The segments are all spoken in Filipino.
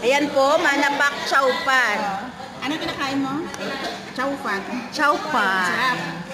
Ayan po, manapak chowpan. Ah, ano kinakain mo? Chowpan. Chowpan. Sarap.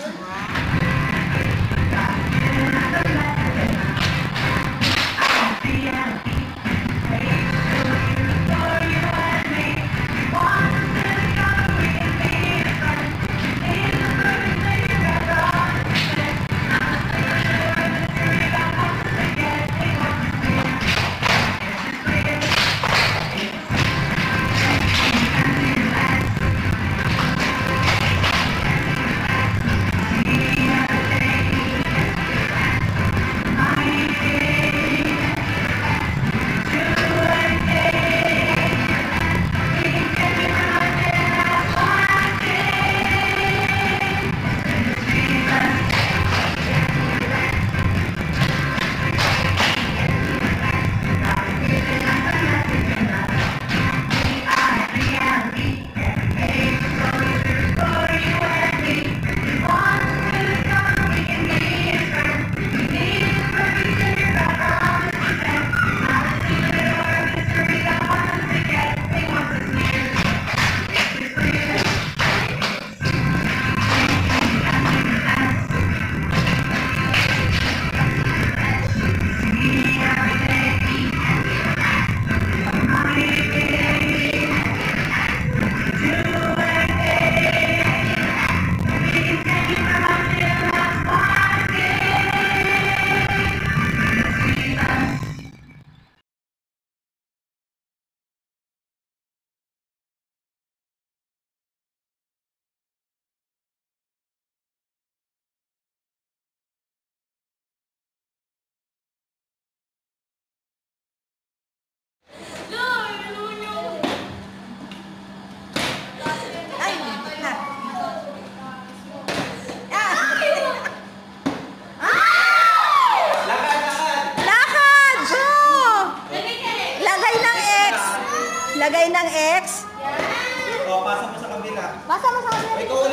Masa masa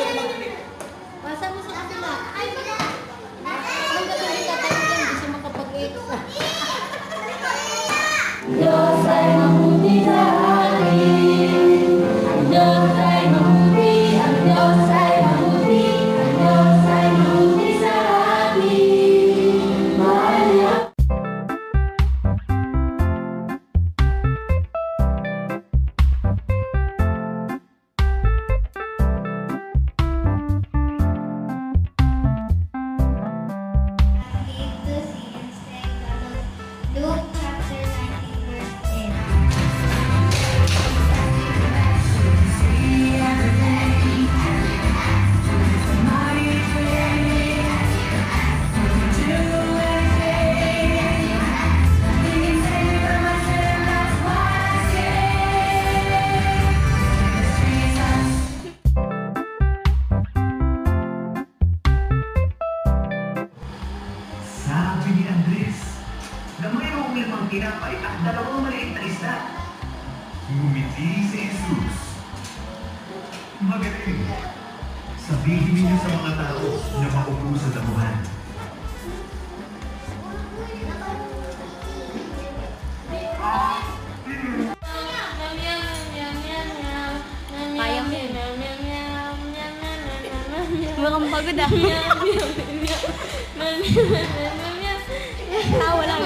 dalawang maliit na isda. Ngumiti si Jesus. Magaling. Sabihin niyo sa mga tao na maupo sa damuhan. Mukhang pagod ah. ah, wala.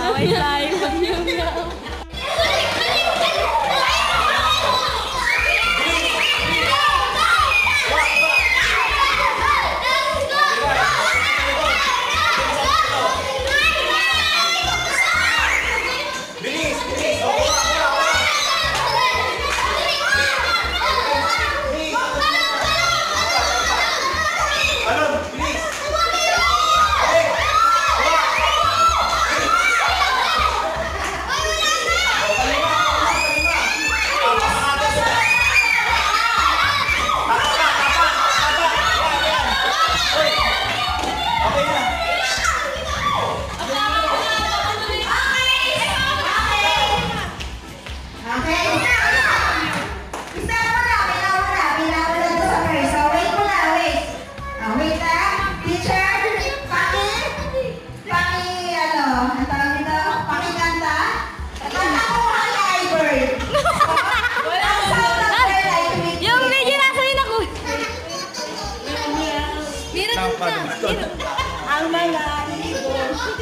Away tayo. 안녕.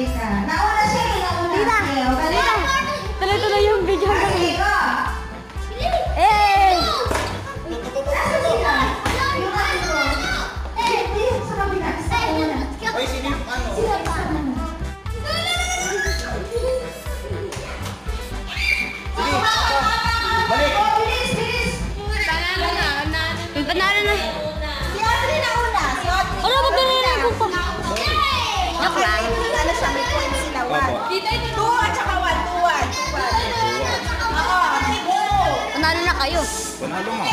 でした。Kayo. Panalo mo.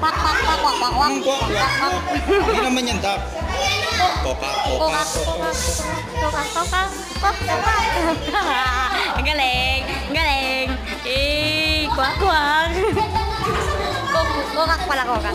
Pak, pak, pak, pak, pak, pak. Kwak, kwak. Hindi naman yan, Dak. Koka, koka, kokak, kokak, kokak, kokak, kokak. Ang galing, ang galing. Eh, kwak. Kok- Kokak pala, kokak.